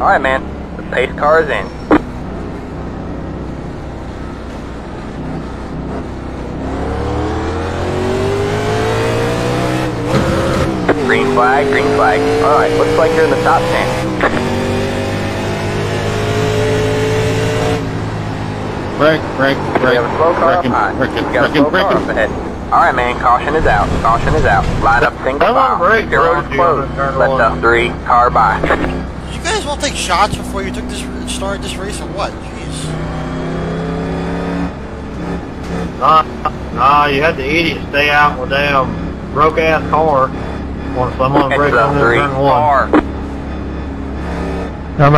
Alright, man. The pace car is in. Green flag, green flag. Alright, looks like you're in the top 10. Break, break, We break. have a slow car up high. braking, We got a braking, slow car up ahead. Alright, man, caution is out. Caution is out. Line up single file. road is closed. gonna turn Let one. the three car by. Did you guys all take shots before you took this started this race or what? Jeez. Nah, nah, you had the idiot stay out with damn broke ass car. When someone It's breaks the on there three turn one. car. I'm